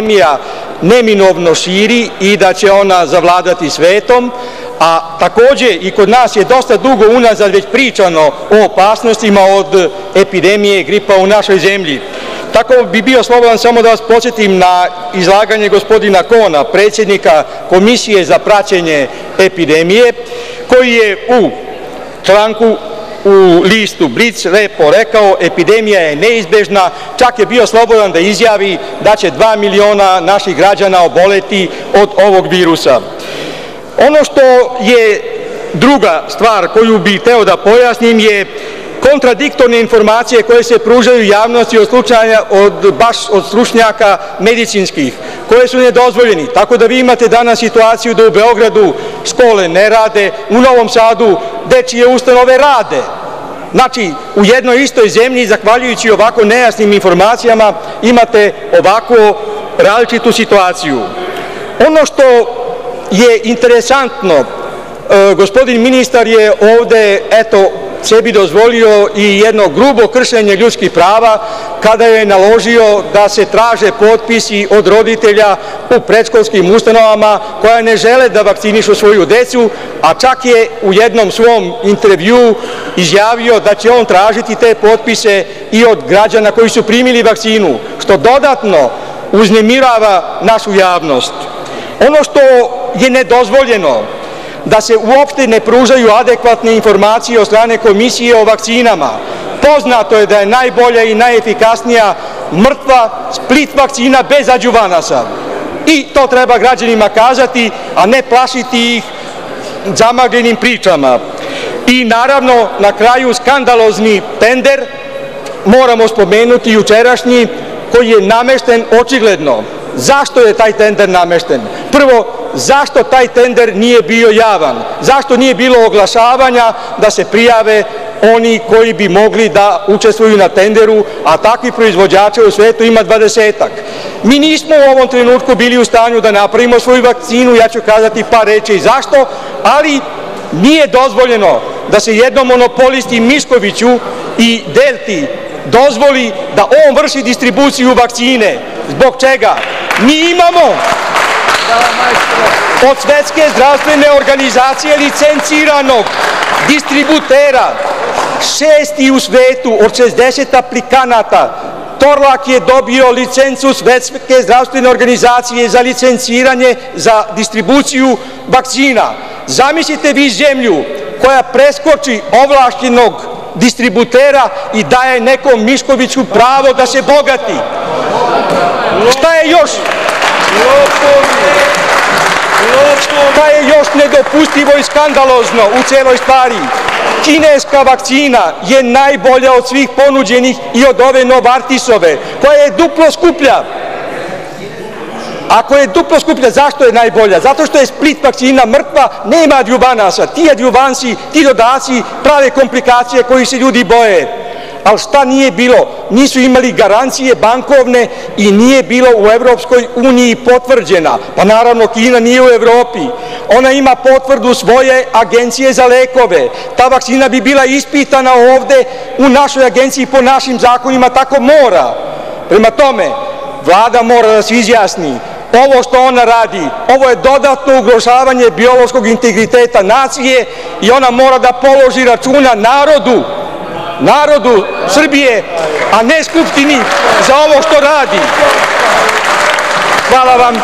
epidemija neminovno širi i da će ona zavladati svetom, a takođe i kod nas je dosta dugo unazad već pričano o opasnostima od epidemije gripa u našoj zemlji. Tako bi bio slobodan samo da vas podsjetim na izlaganje gospodina Kona, predsjednika Komisije za praćenje epidemije, koji je u članku u listu Blic lepo rekao epidemija je neizbežna, čak je bio slobodan da izjavi da će 2 miliona naših građana oboleti od ovog virusa. Ono što je druga stvar koju bih hteo da pojasnim je kontradiktorne informacije koje se pružaju javnosti od slučaja od baš od stručnjaka medicinskih koje su nedozvoljeni. Tako da vi imate danas situaciju da u Beogradu škole ne rade, u Novom Sadu dečije ustanove rade. Znači, u jednoj istoj zemlji, zahvaljujući ovako nejasnim informacijama, imate ovako različitu situaciju. Ono što je interesantno, e, gospodin ministar je ovde, eto, sebi dozvolio i jedno grubo kršenje ljudskih prava kada je naložio da se traže potpisi od roditelja u predškolskim ustanovama koja ne žele da vakcinišu svoju decu, a čak je u jednom svom intervju izjavio da će on tražiti te potpise i od građana koji su primili vakcinu, što dodatno uznemirava našu javnost. Ono što je nedozvoljeno da se uopšte ne pružaju adekvatne informacije od strane Komisije o vakcinama. Poznato je da je najbolja i najefikasnija mrtva split vakcina bez adjuvanasa. I to treba građanima kazati, a ne plašiti ih zamagljenim pričama. I naravno, na kraju skandalozni tender, moramo spomenuti jučerašnji, koji je namešten očigledno. Zašto je taj tender namešten? Prvo, zašto taj tender nije bio javan? Zašto nije bilo oglašavanja da se prijave oni koji bi mogli da učestvuju na tenderu, a takvi proizvođača u svetu ima dvadesetak. Mi nismo u ovom trenutku bili u stanju da napravimo svoju vakcinu, ja ću kazati par reči zašto, ali nije dozvoljeno da se jednom monopolisti Miškoviću i Delti dozvoli da on vrši distribuciju vakcine. Zbog čega? Mi imamo od Svetske zdravstvene organizacije licenciranog distributera, šesti u svetu od 60 aplikanata, Torlak je dobio licencu Svetske zdravstvene organizacije za licenciranje za distribuciju vakcina. Zamislite vi zemlju koja preskoči ovlašćenog distributera i daje nekom Miškoviću pravo da se bogati. Šta je još? Šta je još nedopustivo i skandalozno u celoj stvari? Kineska vakcina je najbolja od svih ponuđenih i od ove Novartisove, koja je duplo skuplja. Ako je duplo skuplja, zašto je najbolja? Zato što je split vakcina mrtva, nema adjuvanasa. Ti adjuvansi, ti dodaci prave komplikacije koji se ljudi boje. Ali šta nije bilo? Nisu imali garancije bankovne i nije bilo u Evropskoj uniji potvrđena. Pa naravno Kina nije u Evropi. Ona ima potvrdu svoje agencije za lekove. Ta vakcina bi bila ispitana ovde u našoj agenciji po našim zakonima, tako mora. Prema tome, vlada mora da se izjasni ovo što ona radi, ovo je dodatno ugrožavanje biološkog integriteta nacije i ona mora da položi računa narodu narodu Srbije, a ne Skupštini za ovo što radi. Hvala vam.